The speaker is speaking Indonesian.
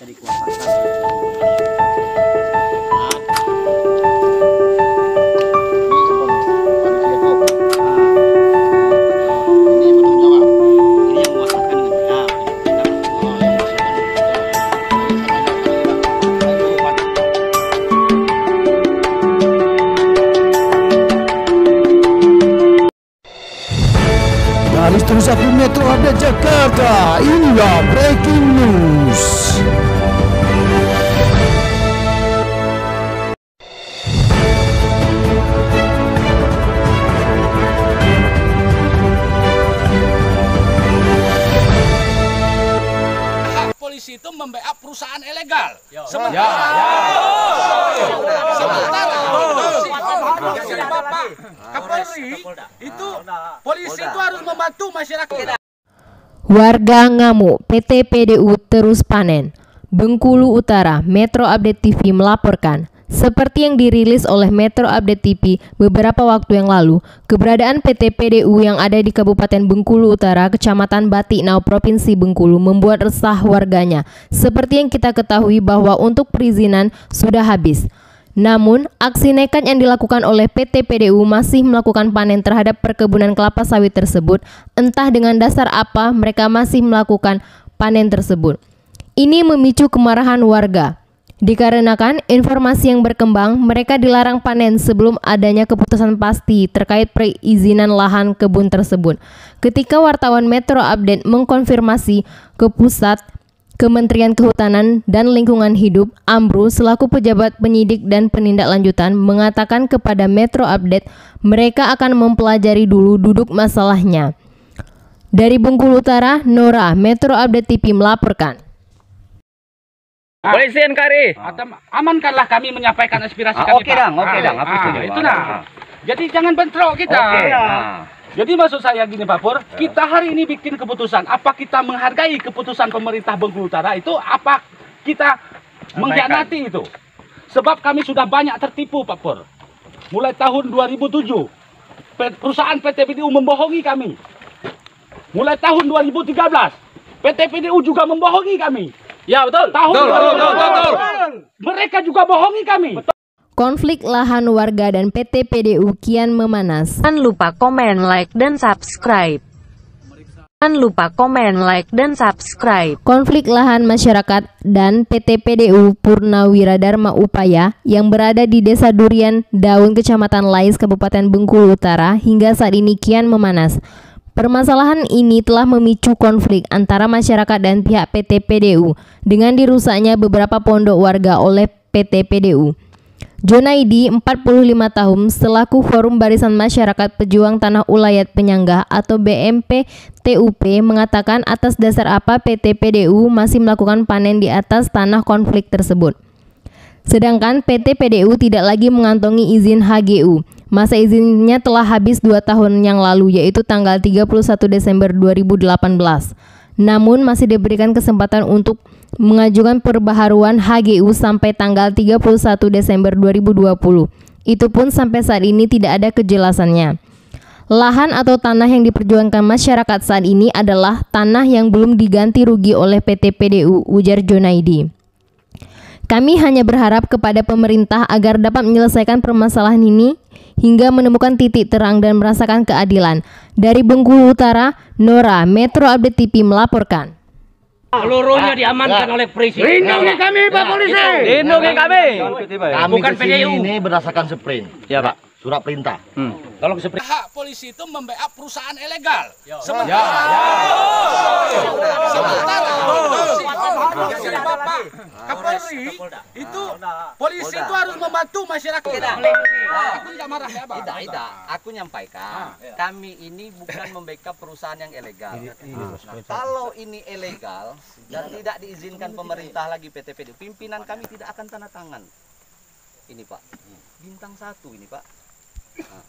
kita dikuasakan Dari Metro ada Jakarta, inilah breaking membackup perusahaan ilegal. Sementara sementara si Bapak Kapolri itu polisi itu harus membantu masyarakat. Warga ngamuk PT PDU terus panen. Bengkulu Utara, Metro Update TV melaporkan. Seperti yang dirilis oleh Metro Update TV beberapa waktu yang lalu, keberadaan PT PDU yang ada di Kabupaten Bengkulu Utara, Kecamatan Batiknau, Provinsi Bengkulu membuat resah warganya. Seperti yang kita ketahui bahwa untuk perizinan sudah habis. Namun, aksi nekat yang dilakukan oleh PT PDU masih melakukan panen terhadap perkebunan kelapa sawit tersebut. Entah dengan dasar apa mereka masih melakukan panen tersebut. Ini memicu kemarahan warga. Dikarenakan informasi yang berkembang, mereka dilarang panen sebelum adanya keputusan pasti terkait perizinan lahan kebun tersebut. Ketika wartawan Metro Update mengkonfirmasi ke pusat Kementerian Kehutanan dan Lingkungan Hidup, Amru, selaku pejabat penyidik dan penindaklanjutan, mengatakan kepada Metro Update mereka akan mempelajari dulu duduk masalahnya. Dari Bengkulu Utara, Nora, Metro Update TV melaporkan. Polisi NKRI. Adam, amankanlah kami menyampaikan aspirasi Ah, kami. oke. Dang, oke, Ah, Dang, aku ah, setuju. Itu nah. Jadi jangan bentrok kita. Oke. Nah. Nah. Jadi maksud saya gini Pak Pur, kita hari ini bikin keputusan. Apa kita menghargai keputusan pemerintah Bengkulu Utara itu? Apa kita mengkhianati itu? Sebab kami sudah banyak tertipu Pak Pur. Mulai tahun 2007, pe- perusahaan PT PDU membohongi kami. Mulai tahun 2013, PT PDU juga membohongi kami. Ya betul. Tahun Betul, betul, 2014, betul, betul. Mereka juga bohongi kami. Konflik lahan warga dan PT PDU kian memanas. Jangan lupa komen, like, dan subscribe. Jangan lupa komen, like, dan subscribe. Konflik lahan masyarakat dan PT PDU Purnawira Dharma Upaya yang berada di Desa Durian, Daun, Kecamatan Lais, Kabupaten Bengkulu Utara hingga saat ini kian memanas. Permasalahan ini telah memicu konflik antara masyarakat dan pihak PT PDU dengan dirusaknya beberapa pondok warga oleh PT PDU. Jonaidi, 45 tahun, selaku Forum Barisan Masyarakat Pejuang Tanah Ulayat Penyangga atau BMP TUP mengatakan atas dasar apa PT PDU masih melakukan panen di atas tanah konflik tersebut. Sedangkan PT PDU tidak lagi mengantongi izin HGU. Masa izinnya telah habis dua tahun yang lalu yaitu tanggal 31 Desember 2018. Namun masih diberikan kesempatan untuk mengajukan perbaharuan HGU sampai tanggal 31 Desember 2020. Itu pun sampai saat ini tidak ada kejelasannya. Lahan atau tanah yang diperjuangkan masyarakat saat ini adalah tanah yang belum diganti rugi oleh PT PDU, ujar Jonaidi. Kami hanya berharap kepada pemerintah agar dapat menyelesaikan permasalahan ini hingga menemukan titik terang dan merasakan keadilan. Dari Bengkulu Utara, Nora, Metro Update TV melaporkan. Seluruhnya diamankan oleh presiden. Lindungi kami Pak Polisi. Lindungi kami. Kami Bukan PDU. ini berdasarkan sprint. Ya Pak. Surat perintah. Kalau seperti Hak polisi itu membackup perusahaan ilegal. Sementara sementara si Bapak Kapolri itu polisi itu harus membantu masyarakat. Aku tidak marah ya, Pak. Tidak, tidak. Aku nyampaikan, kami ini bukan membackup perusahaan yang ilegal. Nah, kalau ini ilegal dan tidak diizinkan pemerintah lagi PT PDU, pimpinan kami tidak akan tanda tangan. Ini Pak, bintang satu ini Pak. Nah,